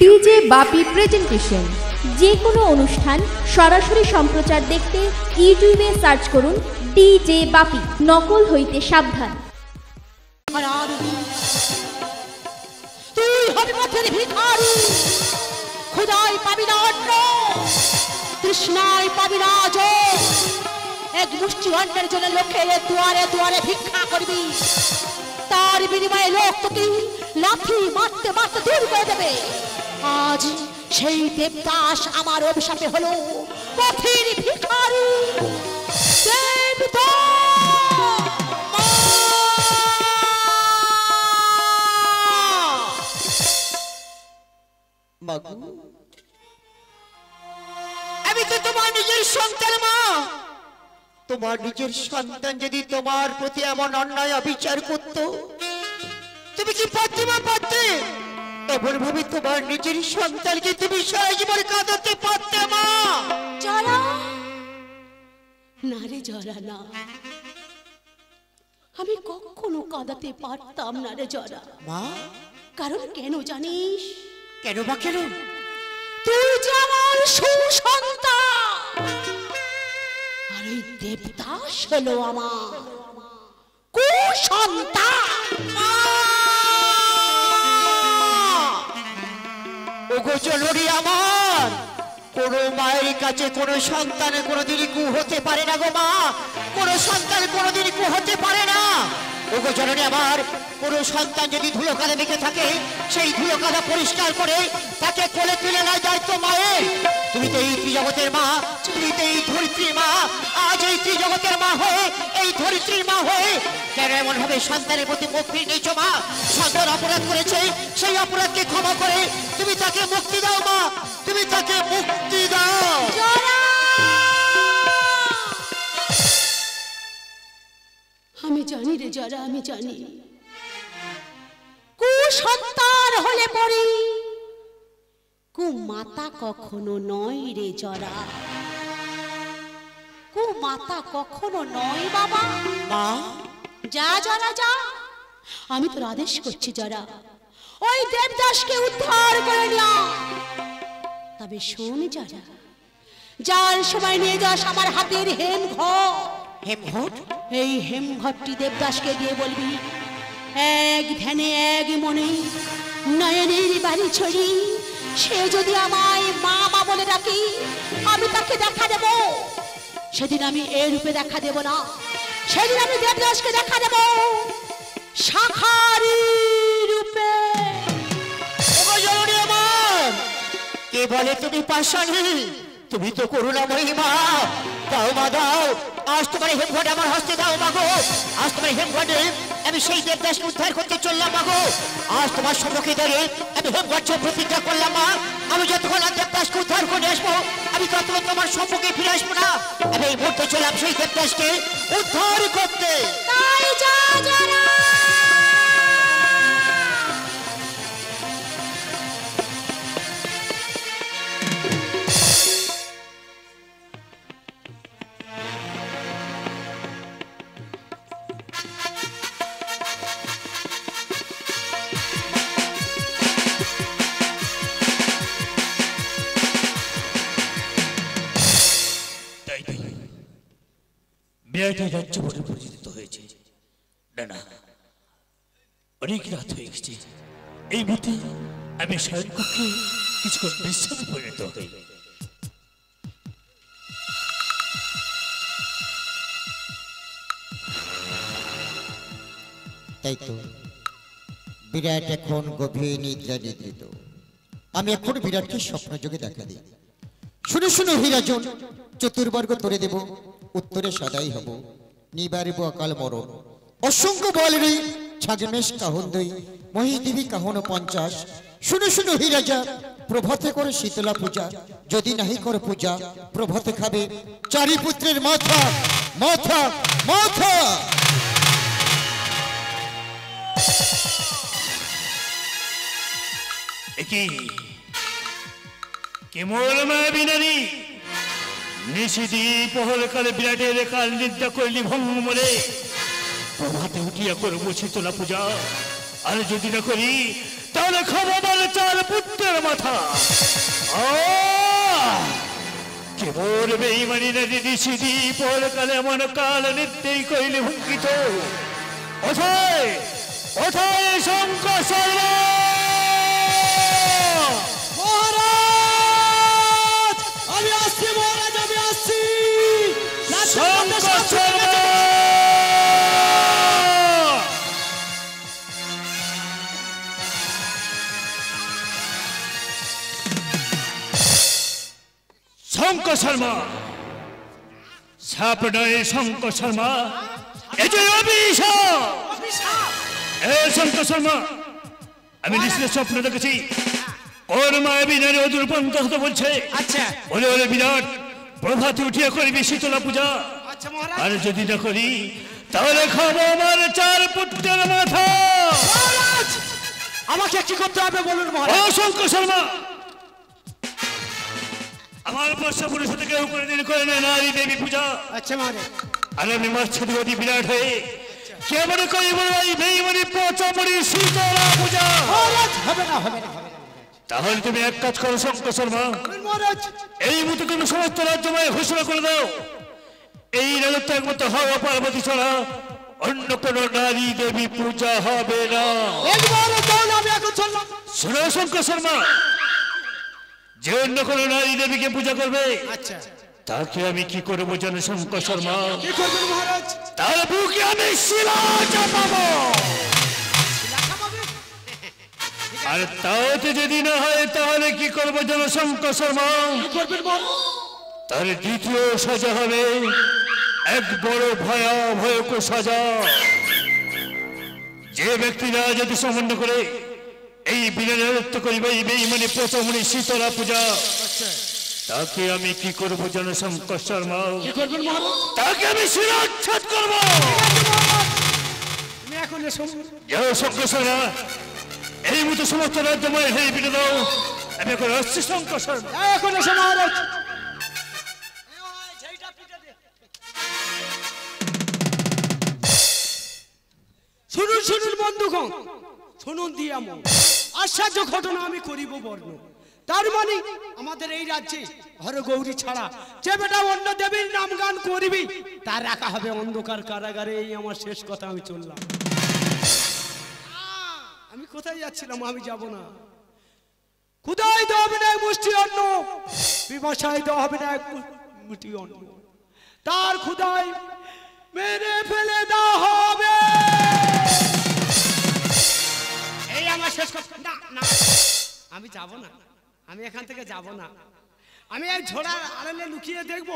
DJ বাপি presentation. যে কোনো অনুষ্ঠান সরাসরি সম্প্রচার দেখতে ইউটিউবে সার্চ করুন ডিজে বাপি। নকল হইতে সাবধান। তুই হবি পাবি না তৃষ্ণায় পাবি না জল এক মুষ্টি অন্নের জন্য লোকে দুয়ারে দুয়ারে ভিক্ষা করবি। তার বিনিময়ে লোক তোকে লাথি মারতে মারতে দূর করে দেবে। আজ সেই দেবদাস আমার অভিশাপে হলো পথের ভিখারি। আমি তো তোমার নিজের সন্তান, মা। তোমার নিজের সন্তান যদি তোমার প্রতি এমন অন্যায় অবিচার করত, তুমি কি পারতে, মা, পারতে? এমন ভাবে তোমার নিজের সন্তানকে তুমি সারা জীবন কাঁদাতে পারতে মা। জরা না রে জরা না। আমি কখনো কাঁদাতে পারতাম না রে জরা মা? কারণ কেন জানিস? কেন বা কেন? তুই যে আমার সুসন্তান। আর ওই দেবদাস হলো আমার কুসন্তান। ওগো জননী আমার। কোন মায়ের কাছে কোন সন্তানের কোনোদিনই কু হতে পারে না গো মা। কোন সন্তান কোনোদিনই কু হতে পারে না। ওগো আমার কোন সন্তান যদি ধুলো কাদা মেখে থাকে, সেই ধুলো কাদা পরিষ্কার করে তাকে কোলে তুলে নেয় দায়িত্ব মায়ের। তুমি তো এই ত্রিজগতের মা, তুমি তো এই ধরিত্রীর মা, আজ এই ত্রিজগতের মা হয়ে, এই ধরিত্রীর মা হয়ে কেন এমন ভাবে সন্তানের প্রতি মুখ ফিরে মা? সন্তান অপরাধ করেছে, সেই অপরাধকে ক্ষমা করে তুমি তাকে মুক্তি দাও মা, তুমি তাকে মুক্তি দাও। আমি জানি রে যারা আমি জানি। কুসন্তান হলে পরে কুমাতা কখনো নয় রে জরা কুমাতা কখনো নয় বাবা। মা? যা জরা যা। আমি তোর আদেশ করছি যারা। ওই দেবদাসকে উদ্ধার করে নিয়া। তবে শোন যারা যার সময় নিয়ে যাস আমার হাতের হেম ঘর হেমঘট? এই হেমঘরটি দেবদাসকে দিয়ে বলবি। এক ধ্যানে এক মনে নয়নের বাড়ি ছড়ি। সে যদি আমায় মা মা বলে ডাকি, আমি তাকে দেখা দেব। সেদিন আমি এ রূপে দেখা দেব না। সেদিন আমি দেবদাসকে দেখা দেব। শাখারি রূপে। কে বলে তুমি পাশানি তুমি তো করুণাময়ী মা দাও মা, দাও। আজ তোমার হেমঘট আমার হস্তে দাও মাগো আজ তোমার হেমঘটে আমি সেই দেবদাসকে উদ্ধার করতে চললাম মাগো আজ তোমার সম্মুখে দাঁড়িয়ে আমি হেমঘট প্রতিজ্ঞা করলাম মা। আমি যতক্ষণ আর দেবদাসকে উদ্ধার করে আসব, আমি ততক্ষণ তোমার সম্মুখে ফিরে আসব না। আমি এই মুহূর্তে চললাম সেই দেবদাসকে উদ্ধার করতে। তাই যা যারা বিরাট রাজ্য বলে পরিচিত হয়েছে। না অনেক রাত হয়ে গেছে। এই মুহূর্তে আমি শয়ন কক্ষে কিছুক্ষণ বিশ্রামে পরিণত হই তাই তো, বিরাট এখন গভীর নিদ্রা নিদ্রিত। আমি এখন বিরাটকে স্বপ্ন যোগে দেখা দিই। শুনে শুনে, হীরাজন, চতুর্বর্গ তরে দেব। উত্তরে সদাই হব, নিবারিব অকাল মরণ। অসংখ্য বলেরই ছাগমেশ কাহন দই, মহিদেবী কাহন পঞ্চাশ। শুনে শুনে হীরাজা প্রভাতে করে শীতলা পূজা, যদি নাহি করে পূজা, প্রভাতে খাবে চারি পুত্রের মাথা মাথা মাথা। একি কেমল মায়াবী নারী? নিশিদীপ হলকালে বিরাটে রেখাল নিদ্রা করলি ভঙ্গমরে প্রভাতে উঠিয়া করব শীতলা পূজা। আর যদি না করি তাহলে খাব বলে চার পুত্রের মাথা। কে বলবে ইমানি না দিদি সিদীপ হলকালে এমন কাল নিত্যেই কইলে ভঙ্গিত। অথয় অথয় শঙ্কর সর্বা শর্মা। শঙ্কর শর্মা। এই যে অভিশাপ! এ শঙ্কর শর্মা আমি নিশ্চিত স্বপ্ন দেখেছি। ওর মায়াবী অদূর পন্ত হতে বলছে। আচ্ছা। বলে বলে বিরাট প্রভাতে উঠিয়া করবি শীতলা পূজা। আচ্ছা আর যদি না করি তাহলে খাব আমার চার পুত্রের মাথা। আমাকে কি করতে হবে বলুন শর্মা আমার বর্ষা পুরুষ থেকে কেউ করে দিন করে না নারী দেবী পূজা। আচ্ছা মহারাজ। আর আমি মর্ষদি বিরাট হয়ে। কে মনে করি বলো এই বেইমনি পচামরি শীতলা পূজা? হবে না হবে না তাহলে তুমি এক কাজ করো শঙ্কর শর্মা। মহারাজ। এই মতো তুমি সমস্ত রাজ্যময় ঘোষণা করে দাও। এই রাজত্ব একমাত্র হওয়া পার্বতী ছাড়া অন্য কোন নারী দেবী পূজা হবে না। শোনো শঙ্কর শর্মা যে অন্য কোন নারী দেবীকে পূজা করবে আচ্ছা। তাকে আমি কি করব জানো শঙ্কর শর্মা? কি করবেন মহারাজ? তার বুকে আমি শিলা চাপাবো। আর তাওতে যদি না হয় তাহলে কি করব জানো শঙ্কর শর্মা? তার দ্বিতীয় সাজা হবে এক বড় ভয়াভয়ক সাজা যে ব্যক্তিরা যদি সম্বন্ধ করে এই বিনারত্ব করিবে এই বেইমানি প্রথমনি শীতলা পূজা। তাকে আমি কি করব যেন শঙ্কর শর্মা? কি করবেন মহারাজ? তাকে আমি শিরাচ্ছাদ করব। এখন শঙ্কর শর্মা এই মতো সমস্ত রাজ্যময় হয়ে বিটে দাও আমি এখন আসছি শঙ্কর শর্মা। এখন এসো মহারাজ। শুনুন শুনুন বন্ধুগণ শুনুন দিয়াম আশ্চর্য ঘটনা আমি করিব বর্ণ। তার মানে আমাদের এই রাজ্যে হর গৌরী ছাড়া যে বেটা অন্য দেবীর নাম গান করবি, তার রাখা হবে অন্ধকার কারাগারে, এই আমার শেষ কথা, আমি চললাম। আমি কোথায় যাচ্ছিলাম, আমি যাব না। ক্ষুদায় দেওয়া হবে না মুষ্টি অন্ন বিমশায় দেওয়া হবে না এক মু- অন্ন। তার ক্ষুদায় মেরে ফেলে দেওয়া হবে। আমার শেষ না আমি যাব না। আমি এখান থেকে যাব না। আমি এক ঝোড়ার আড়ালে লুকিয়ে দেখব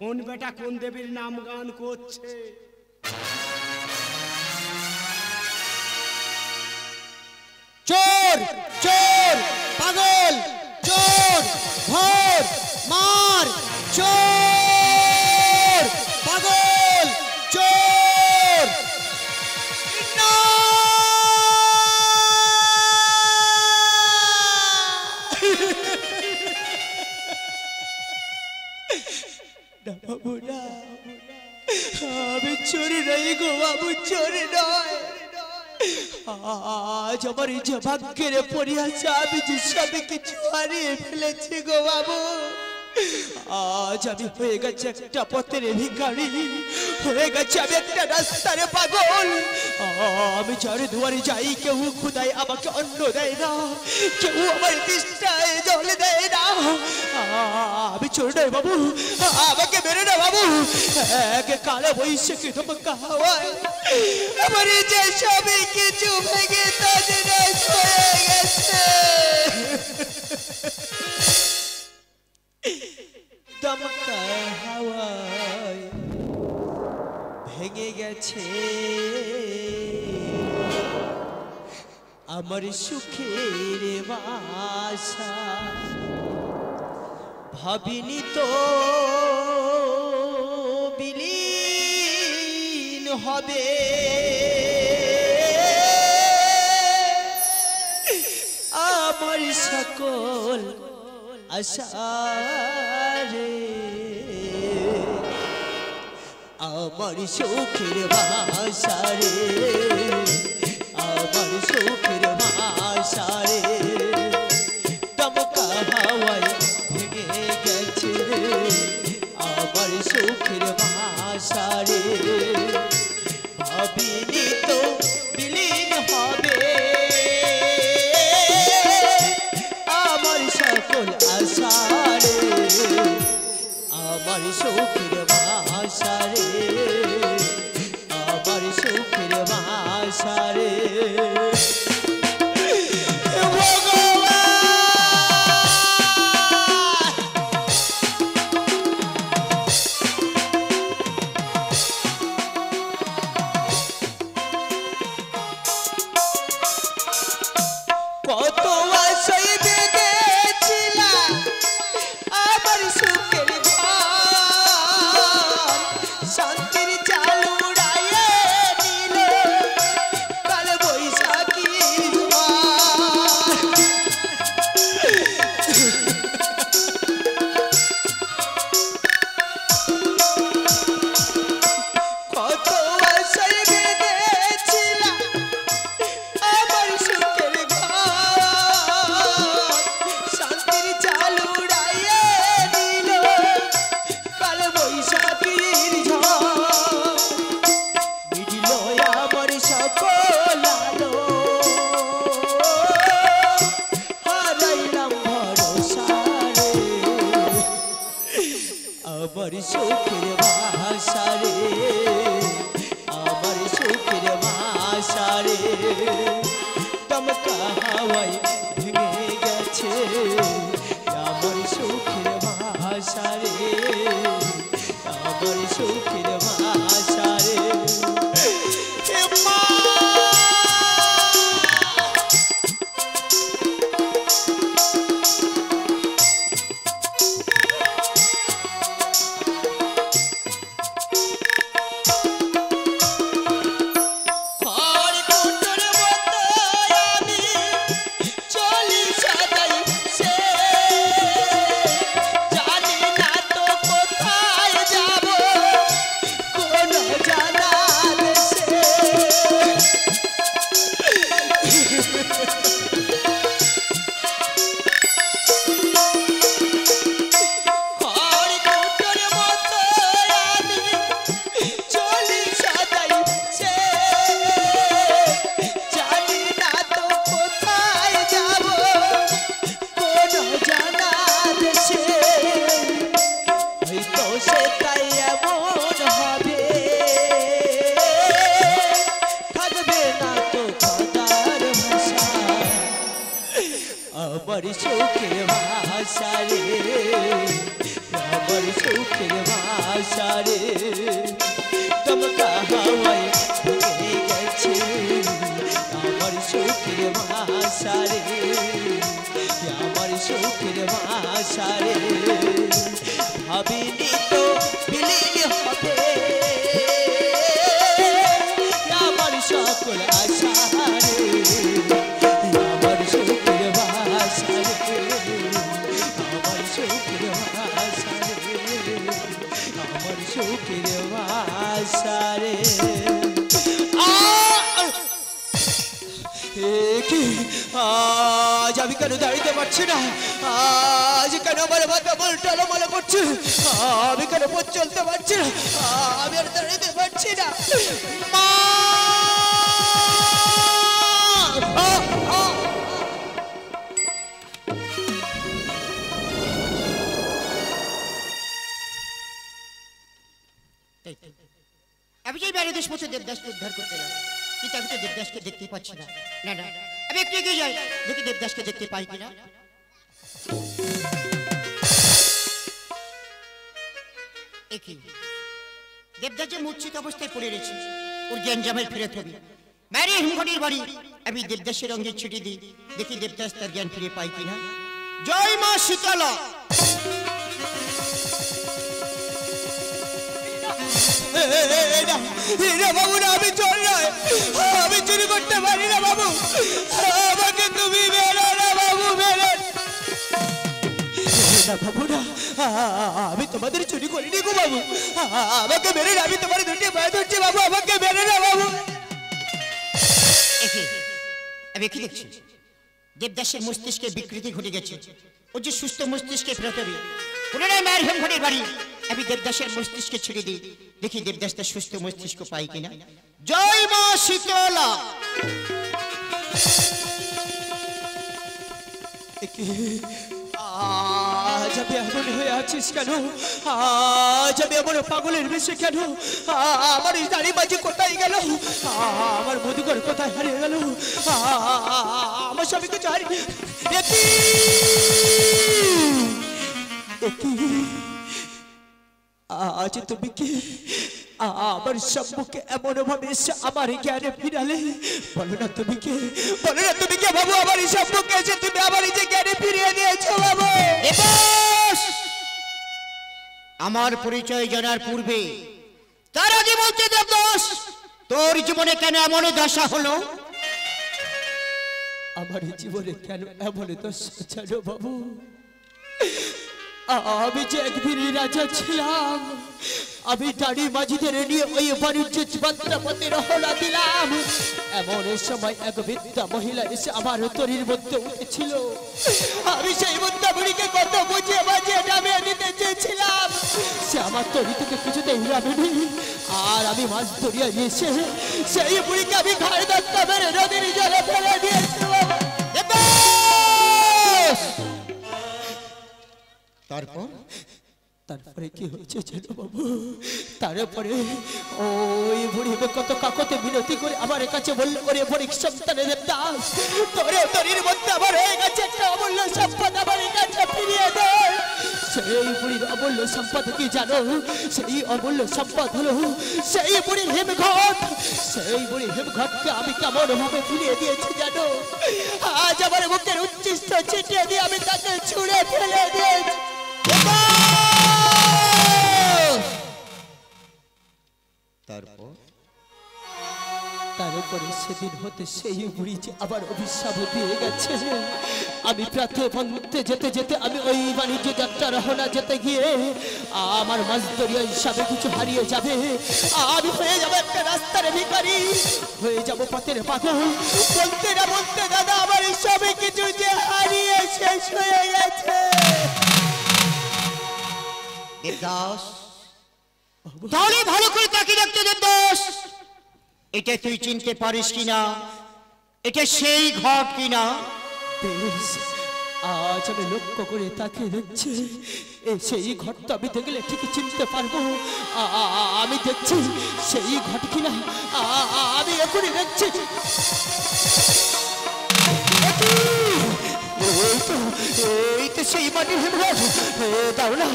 কোন বেটা কোন দেবীর নাম গান করছে। চোর চোর, পাগল, চোর ধর মার, চোর। গো নয়। আজ আমার যে ভাগ্যের পরিহাসে আমি যে সবই কিছু হারিয়ে ফেলেছি গো বাবু। আজ আমি হয়ে গেছে একটা পথের ভিখারি, হয়ে গেছে আমি একটা রাস্তারে পাগল। আমি যারে দুয়ারে যাই, কেউ খুদাই আমাকে অন্ন দেয় না, কেউ আমার তিষ্ঠায় জল দেয় না। আমি চোর নয় বাবু, আমাকে মেরে না বাবু। এক কালো বৈশাখী ধমকা হাওয়ায় আমার যে সবই কিছু ভেঙে তাদের হয়ে গেছে। দমকা হাওয়ায় ভেঙে গেছে। আমার সুখের বাসা। ভাবিনি তো হবে। আমার সকল আশারে, আমার সুখের ভাষারে, আমার সুখের ভাষারে, দমকা হাওয়ায় ভেঙে গেছে রে। আমার সুখের ভাষারে অবিনীত বিলীন হবে। আমার সকল আশারে আমার সৌখের ভাষারে হয়তো সে তাই এমন হবে। থাকবে না তো কথার ভাষা। আমার সুখের ভাষা রে, আমার সুখের ভাষা আমার সুখের ভাষা রে। আমার সুখের ভাষা রে। ভাবিনি তো বিলীন হবে আমার সকল আশা আমার সুখের ভাষা আমার সুখের ভাষা আমার সুখের ভাষা রে। কি? আজ আমি কেন দাঁড়িয়ে পারছি না? আজ কেন আমার মাথা বল টলমল করছে? আমি কেন পথ চলতে পারছি না? আমি আর দাঁড়িয়ে পারছি না! আমি যেই বাইরে দেশ পৌঁছে দেবদাসকে উদ্ধার করতে এলাম। কিন্তু আমি তো দেবদাসকে দেখতে পাচ্ছি না। না না। আমি একটু এগিয়ে যাই দেখি দেবদাসকে দেখতে পাই কিনা দেবদাস যে মূর্ছিত অবস্থায় পড়ে রয়েছে ওর ফিরে ম্যারি হিমঘটির বাড়ি আমি দেবদাসের রঙের ছুটি দিই দেখি দেবদাস তার জ্ঞান ফিরে পাই কিনা জয় মা শীতলা না বাবু, না, আমি চোর আমি চুরি করতে পারি না, বাবু। আমাকে তুমি বাবু বেরো আমি তোমাদের চুরি করিনি গো, বাবু। আমাকে বেরো আমি তোমার দুটি পায়ে ধরছি, বাবু, আমাকে বেরো না, বাবু। কি দেখছি। দেবদাসের মস্তিষ্কে বিকৃতি ঘটে গেছে। ও যে সুস্থ মস্তিষ্কে ফেরত হবে। পুনরায় মায়ের হেম ঘটের বাড়ি। আমি দেবদাসের মস্তিষ্কে ছেড়ে দিই। দেখি দেবদাস তার সুস্থ মস্তিষ্ক পাই কিনা। জয় মা শীতলা। আজ কেন? আজ আমি পাগলের বেশে কেন? আমার দাড়ি বাজি কোথায় গেল? আমার মধুকর কোথায় হারিয়ে গেল? আমার স্বামীকে চাই একি একি। আজ তুমি কি আ- আমার সম্মুখে এমন ভাবে এসে আমার জ্ঞানে ফিরালে? বলো না তুমি কে? বলো না তুমি কে বাবু? আমার সম্মুখে এসে তুমি আমার যে জ্ঞানে ফিরিয়ে দিয়েছ বাবু! আমার পরিচয় জানার পূর্বে তার আগে বলতে দেবদাস তোর জীবনে কেন এমন দশা হলো? আমার জীবনে কেন এমন দশা জানো বাবু? আমি যে একদিন রাজা ছিলাম, আমি দাড়ি মাঝিদের নিয়ে ওই বাণিজ্য যাত্রাপতি রহনা দিলাম। এমন সময় এক বৃদ্ধা মহিলা এসে আমার তরির মধ্যে উঠেছিল। আমি সেই বৃদ্ধা বুড়িকে কত বুঝিয়ে বাজিয়ে নামিয়ে দিতে চেয়েছিলাম। সে আমার তরি থেকে কিছুতেই নামেনি। আর আমি মাছ ধরিয়া এসে সেই বুড়িকে আমি ঘাড় ধাক্কা মেরে নদীর জলে ফেলে দিয়েছিলাম তারপর? তারপরে কি হয়েছে জানো বাবু? তারপরে ওই বুড়ি কত কাকতে মিনতি করে আমার কাছে বলল করে পরীক সন্তানের দাস, তোরে তরির মধ্যে আমার হয়ে গেছে একটা অমূল্য সম্পদ আমার কাছে ফিরিয়ে দে। সেই বুড়ির অমূল্য সম্পদ কি জানো? সেই অমূল্য সম্পদ হলো সেই বুড়ির হিমঘট। সেই বুড়ির হিমঘটকে আমি কেমন ভাবে ফিরিয়ে দিয়েছি জানো? আজ আমার বুকের উচ্ছিষ্ট ছিটিয়ে দিয়ে আমি তাকে ছুঁড়ে ফেলে দিয়েছি। তারপর? সেদিন হতে সেই বুড়ি যে আবার অভিশাপ দিয়ে গেছে আমি প্রাতে পন্থে যেতে যেতে আমি ওই বাণিজ্য যাত্রা রহনা যেতে গিয়ে আমার মাছ দরিয়া হিসাবে কিছু হারিয়ে যাবে। আমি হয়ে যাব একটা রাস্তার ভিখারি, হয়ে যাব পথের পাগল। বলতে না বলতে দাদা, আমার সবে কিছু যে হারিয়ে শেষ হয়ে গেছে। দেবদাস তাহলে ভালো করে তাকে দেখতে দেবদাস এটা তুই চিনতে পারিস কিনা? এটা সেই ঘট কিনা? বেশ আজ আমি লক্ষ্য করে তাকে দেখছি। সেই ঘরটা আমি দেখলে ঠিকই চিনতে পারব। আমি দেখছি সেই ঘট কিনা। আমি এখনই দেখছি। এই তো এই তো সেই মাটির হিমঘর। এ, দাও না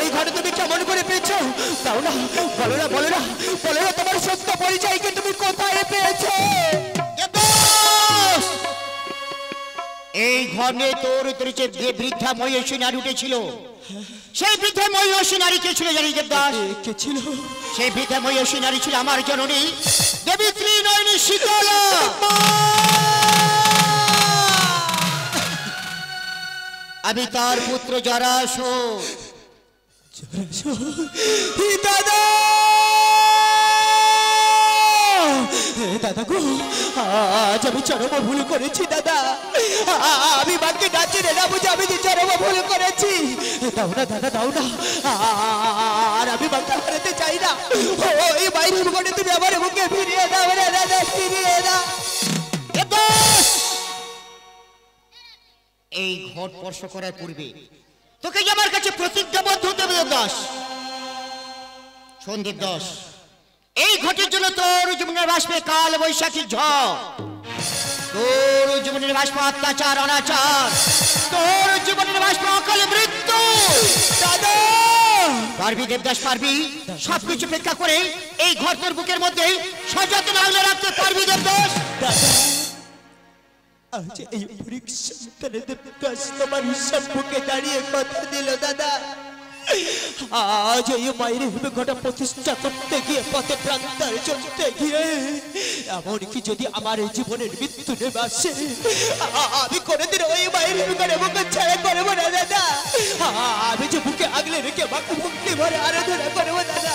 এই ঘরে তুমি কেমন করে পেয়েছ? দাও না বলো না বলো না বলো না তোমার সত্য পরিচয়কে তুমি কোথায় পেয়েছ? এই ঘরে তোর তোর যে বৃদ্ধা মহিষী নারী উঠেছিল সেই বৃদ্ধা মহিষী নারী কে ছিল জানি দেবদাস? কে ছিল? সেই বৃদ্ধা মহিষী নারী ছিল আমার জননী দেবিত্রী নয়নী শীতলা আমি তার পুত্র জরাস। দাদা! দাদা গো, আজ আমি চরম ভুল করেছি, দাদা। আমি মাকে ডাকি রে, না বুঝে আমি যে চরম ভুল করেছি। দাও না, দাদা, দাও না। আর আমি মাকে হারাতে চাই না। ওই বাইরে মুখে তুমি আমার মুখে ফিরিয়ে দাও রে, দাদা, ফিরিয়ে দাও। এই ঘট স্পর্শ করার পূর্বে তোকে আমার কাছে প্রতিজ্ঞাবদ্ধ হতে হবে দাস শোন দাস, এই ঘটের জন্য তোর জীবনের বাষ্পে কাল বৈশাখী ঝড়, তোর জীবনের বাষ্প অত্যাচার, অনাচার, তোর জীবনের বাষ্প অকালে মৃত্যু পারবি দেবদাস, পারবি? সবকিছু উপেক্ষা করে এই ঘর তোর বুকের মধ্যে সযত্ন আগলে রাখতে পারবি দেবদাস। দাদা আজ এই পরীক্ষা দেবদাস তোমার সম্মুখে দাঁড়িয়ে কথা দিল, দাদা, আজ এই মায়ের হিমে ঘটা প্রতিষ্ঠা করতে গিয়ে পথে প্রান্তার চলতে গিয়ে এমনকি যদি আমার এই জীবনের মৃত্যু নেমে আসে? আমি কোনোদিন ওই মায়ের হিমে মুখে ছেড়ে করব না, দাদা। আমি যে বুকে আগলে রেখে মাকে মুক্তি ভরে আরাধনা করব, দাদা।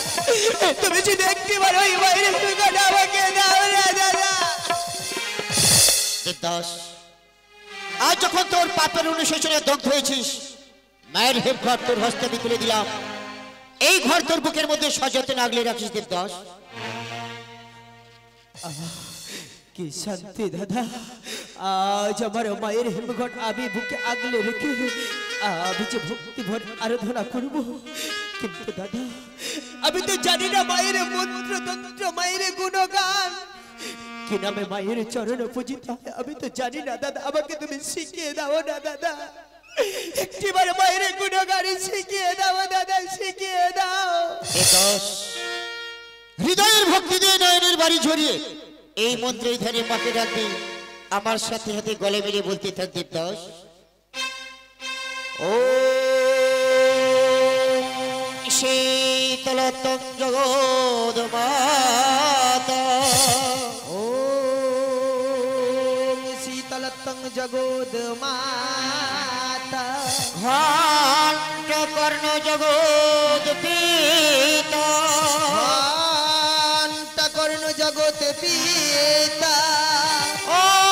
তুমি যদি একটিবার ওই মায়ের হিমে আমাকে দাও না, দাদা। দেবদাস আজ যখন তোর পাপের অনুশোচনে দগ্ধ হয়েছিস, মায়ের হেপ ঘর তোর হস্তে তুলে দিলাম। এই ঘর তোর বুকের মধ্যে সযত্ন আগলে রাখিস দেবদাস। কি শান্তি, দাদা। আজ আমার মায়ের হেমঘট আমি বুকে আগলে রেখে আমি যে ভক্তি ভরে আরাধনা করব। কিন্তু দাদা, আমি তো জানি না মায়ের মন্ত্র তন্ত্র মায়ের গুণগান। কি নামে মায়ের চরণ পূজিত হয়? আমি তো জানি না দাদা আমাকে তুমি শিখিয়ে দাও না দাদা। একটিবার মায়ের গুণগান শিখিয়ে দাও দাদা শিখিয়ে দাও। হৃদয়ের ভক্তি দিয়ে নয়নের বাড়ি ঝরিয়ে। এই মন্ত্রের ধ্যানে মাকে ডাকবি। আমার সাথে সাথে গলে মিলে বলতে থাক দেবদাস ও শীতলতম জগদ জগদ মাতা। ঘণ্ট কর্ণ জগৎ পিতা। ঘণ্ট কর্ণ জগৎ পিতা। ওম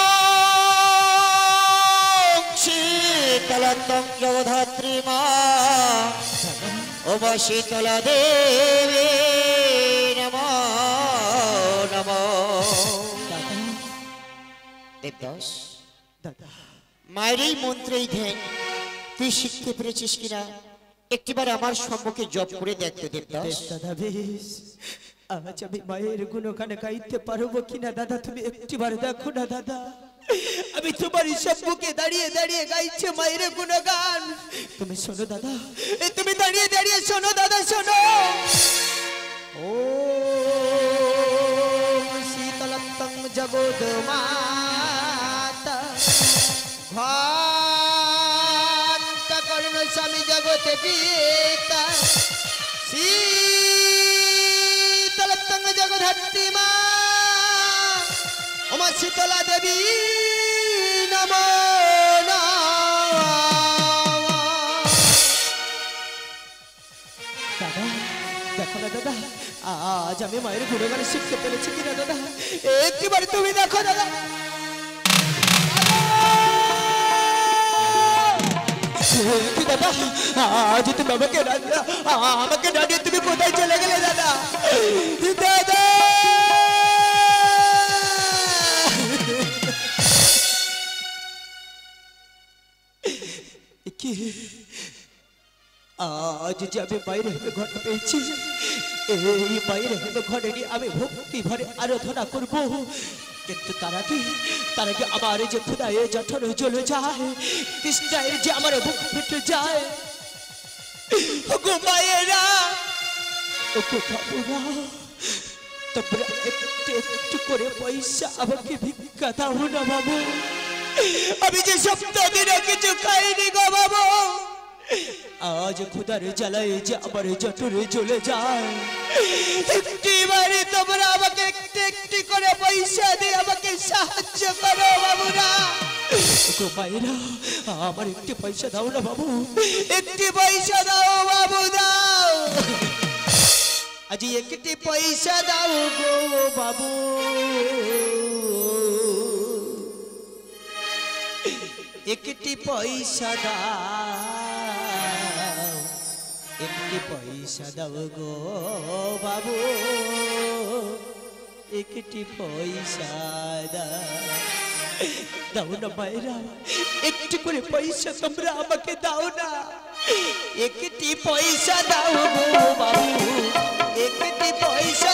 শীতলতম জগধাত্রী মা। ওম শীতলা দেবী নম নম। দেবদাস। মায়ের এই মন্ত্রেই ধ্যান। তুই শিখতে পেরেছিস কিনা? একটিবার আমার সম্মুখে জপ করে দেখতে দেবদাস। দাদা বেশ আজ আমি মায়ের গুণগান গাইতে পারব কিনা দাদা? তুমি একটিবার দেখো না দাদা। আমি তোমার সম্মুখে দাঁড়িয়ে দাঁড়িয়ে গাইছে মায়ের গুণগান। তুমি শোনো দাদা। তুমি দাঁড়িয়ে দাঁড়িয়ে শোনো দাদা শোনো। ও শীতলতং জগদ জগতে পিতা। শীতলতঙ্গ জগধাত্রী মা। ওমা শীতলা দেবী নম দাদা, দেখো না দাদা, আজ আমি মায়ের গুণগান শিখতে পেরেছি কিনা দাদা? একটিবার তুমি দেখো দাদা। দাদা? আজ তুমি আমাকে ডাক- আমাকে ডাকিয়ে তুমি কোথায় যে আমি বাইরে হেবে ঘর পেয়েছি, এই বাইরে হেবে ঘরে আমি ভক্তি ভরে আরাধনা করব। কিন্তু তার আগে তার আগে আমার যে খুদায়ে জঠর জ্বলে যায়? কৃষ্ণায়ের যে আমার বুক ফেটে যায়? একটু একটু করে পয়সা আমাকে ভিক্ষা দাও না বাবু। আমি যে সপ্তাহ কিছু খাইনি গো বাবু। আজ খুদার জ্বালায় যে আমার জটরে চলে যায়। একটি বারে তোমরা মায়েরা আমার একটি পয়সা দাও না বাবু। একটি পয়সা দাও বাবু দাও। আজ একটি পয়সা দাও গো বাবু। একটি পয়সা দাও একটি পয়সা দাও গো বাবু। একটি পয়সা দাও। দাও না মায়েরা, একটু করে পয়সা তোমরা আমাকে দাও না। একটি পয়সা দাও বাবু, একটি পয়সা